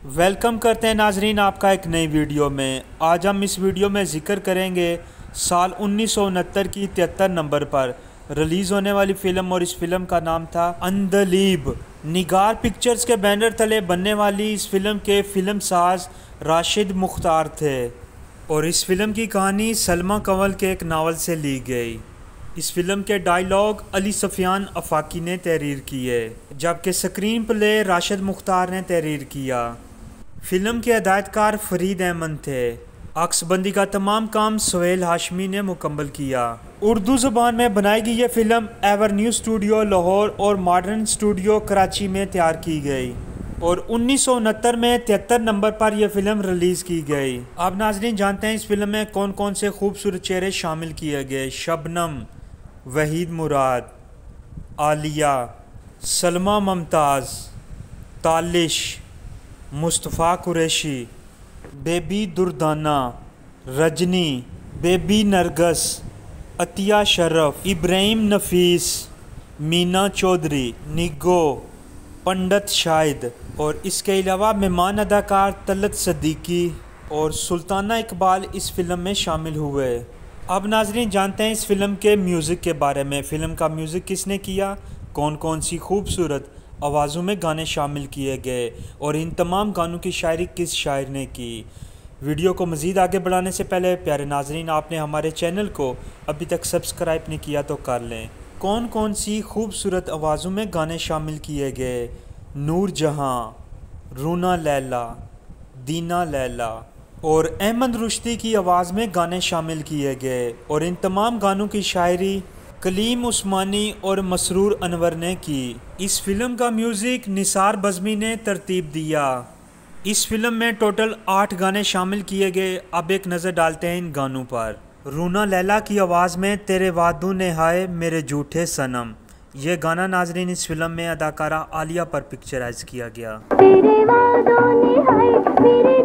Welcome करते हैं नाजरीन आपका एक नई वीडियो में। आज हम इस वीडियो में ज़िक्र करेंगे साल उन्नीस सौ उनहत्तर की तिहत्तर नंबर पर रिलीज़ होने वाली फ़िल्म और इस फ़िल्म का नाम था अंदलीब। निगार पिक्चर्स के बैनर तले बनने वाली इस फ़िल्म के फ़िल्म साज राशिद मुख्तार थे और इस फ़िल्म की कहानी सलमा कंवल के एक नावल से ली गई। इस फ़िल्म के डायलॉग अली सफ़ियान अफाकी ने तहरीर किए जबकि स्क्रीन प्ले राशिद मुख्तार ने तहरीर किया। फ़िल्म के हदायतकार फरीद अहमद थे। अक्सबंदी का तमाम काम सोहेल हाशमी ने मुकम्मल किया। उर्दू ज़ुबान में बनाई गई ये फ़िल्म एवर न्यू स्टूडियो, लाहौर और मॉडर्न स्टूडियो कराची में तैयार की गई और उन्नीस सौ उनहत्तर में तिहत्तर नंबर पर यह फ़िल्म रिलीज़ की गई। आप नाजरीन, जानते हैं इस फ़िल्म में कौन कौन से खूबसूरत चेहरे शामिल किए गए? शबनम, वहीद मुराद, आलिया, सलमा मुमताज़, तालिश मुस्तफ़ा कुरैशी, बेबी दुर्दाना, रजनी, बेबी नरगस, अतिया शरफ, इब्राहिम नफीस, मीना चौधरी, निगो, पंडित शाहिद और इसके अलावा मेहमान अदाकार तलत सदीकी और सुल्ताना इकबाल इस फ़िल्म में शामिल हुए। अब नाजरीन, जानते हैं इस फ़िल्म के म्यूज़िक के बारे में। फ़िल्म का म्यूज़िक किसने किया? कौन कौन सी खूबसूरत आवाज़ों में गाने शामिल किए गए और इन तमाम गानों की शायरी किस शायर ने की? वीडियो को मज़ीद आगे बढ़ाने से पहले, प्यारे नाजरीन, आपने हमारे चैनल को अभी तक सब्सक्राइब नहीं किया तो कर लें। कौन कौन सी खूबसूरत आवाज़ों में गाने शामिल किए गए? नूर जहाँ, रूना लैला, दीना लैला और अहमद रुश्ती की आवाज़ में गाने शामिल किए गए और इन तमाम गानों की शायरी कलीम उस्मानी और मसरूर अनवर ने की। इस फ़िल्म का म्यूज़िक निसार बज़मी ने तरतीब दिया। इस फ़िल्म में टोटल आठ गाने शामिल किए गए। अब एक नज़र डालते हैं इन गानों पर। रूना लैला की आवाज़ में, तेरे वादू ने हाय मेरे झूठे सनम। ये गाना नाजरीन, इस फ़िल्म में अदाकारा आलिया पर पिक्चराइज किया गया। तेरे वादों ने हाय मेरे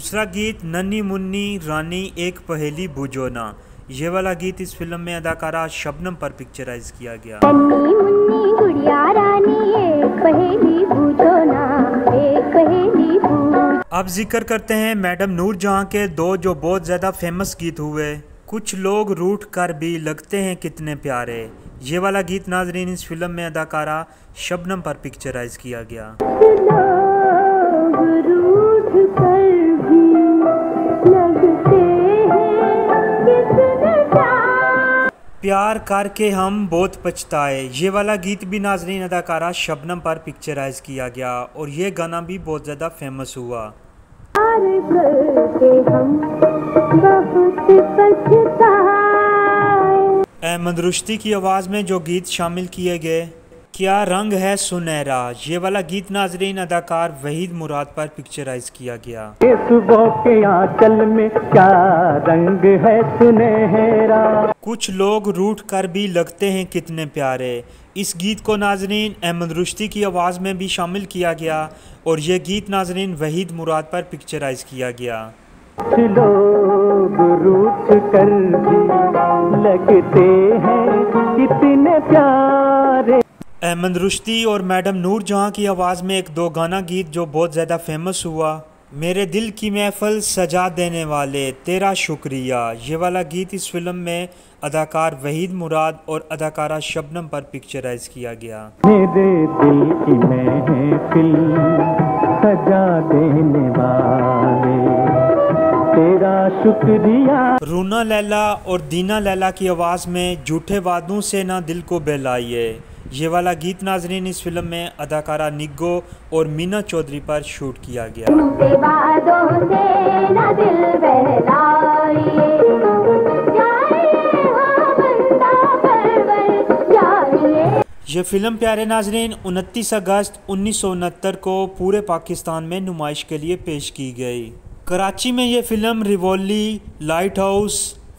दूसरा गीत नन्नी मुन्नी रानी एक पहेली बुझोना ये वाला गीत इस फ़िल्म में अदाकारा शबनम पर पिक्चराइज किया गया। नन्नी मुन्नी गुड़िया रानी एक पहेली बुझोना एक पहेली अब ज़िक्र करते हैं मैडम नूर जहाँ के दो जो बहुत ज़्यादा फ़ेमस गीत हुए। कुछ लोग रूठ कर भी लगते हैं कितने प्यारे। ये वाला गीत नाजरीन इस फ़िल्म में अदाकारा शबनम पर पिक्चराइज किया गया। प्यार करके हम बहुत पछताए। ये वाला गीत भी नाजरीन अदाकारा शबनम पर पिक्चराइज किया गया और ये गाना भी बहुत ज़्यादा फ़ेमस हुआ। अहमद रुश्ती की आवाज़ में जो गीत शामिल किए गए क्या रंग है सुनहरा? ये वाला गीत नाजरीन अदाकार वहीद मुराद पर पिक्चराइज किया गया। के में क्या रंग है सुनहरा? कुछ लोग रूठ कर भी लगते हैं कितने प्यारे। इस गीत को नाजरीन अहमद रुश्ती की आवाज़ में भी शामिल किया गया और ये गीत नाजरीन वहीद मुराद पर पिक्चराइज किया गया। लोग रूठ कर भी लगते हैं कितने प्यारे। अहमद रुश्ती और मैडम नूर जहाँ की आवाज़ में एक दो गाना गीत जो बहुत ज़्यादा फ़ेमस हुआ। मेरे दिल की महफल सजा देने वाले, तेरा शुक्रिया। ये वाला गीत इस फ़िल्म में अदाकार वहीद मुराद और अदाकारा शबनम पर पिक्चराइज किया गया। मेरे दिल की महफिल सजा देने वाले। तेरा शुक्रिया रूना लैला और दीना लैला की आवाज़ में झूठे वादों से ना दिल को बहलाइए। ये वाला गीत नाजरीन इस फ़िल्म में अदाकारा निग्गो और मीना चौधरी पर शूट किया गया। ये फ़िल्म प्यारे नाजरीन उनतीस अगस्त उन्नीस सौ उनहत्तर को पूरे पाकिस्तान में नुमाइश के लिए पेश की गई। कराची में ये film Rivoli light house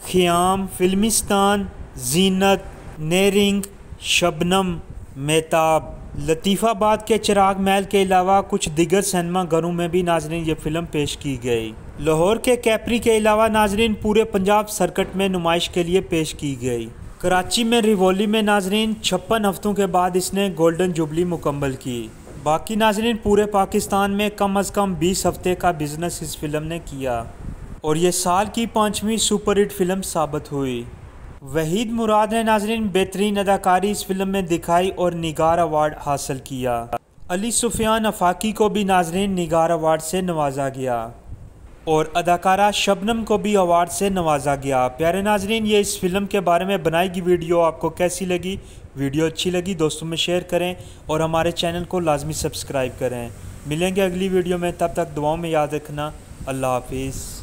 Khayyam, Filmistan, Zeenat, नेरिंग, Shabnam, Mehtab. Latifabad के चिराग महल के अलावा कुछ दिगर सिनेमा घरों में भी नाजरीन ये फ़िल्म पेश की गई। लाहौर के कैपरी के अलावा नाजरीन पूरे पंजाब सर्कट में नुमाइश के लिए पेश की गई। कराची में रिवोली में नाजरीन छप्पन हफ्तों के बाद इसने गोल्डन जुबली मुकम्मल की। बाकी नाजरीन, पूरे पाकिस्तान में कम अज़ कम 20 हफ़्ते का बिज़नेस इस फ़िल्म ने किया। और ये साल की पाँचवीं सुपर हिट फ़िल्म साबित हुई। वहीद मुराद ने नाजरीन, बेहतरीन अदाकारी इस फ़िल्म में दिखाई और निगार अवार्ड हासिल किया। अली सुफियान अफाकी को भी नाजरीन, निगार अवार्ड से नवाजा गया। और अदाकारा शबनम को भी अवार्ड से नवाजा गया। प्यारे नाजरीन, ये इस फ़िल्म के बारे में बनाई गई वीडियो आपको कैसी लगी? वीडियो अच्छी लगी, दोस्तों में शेयर करें और हमारे चैनल को लाजमी सब्सक्राइब करें। मिलेंगे अगली वीडियो में, तब तक दुआओं में याद रखना। अल्लाह हाफिज़।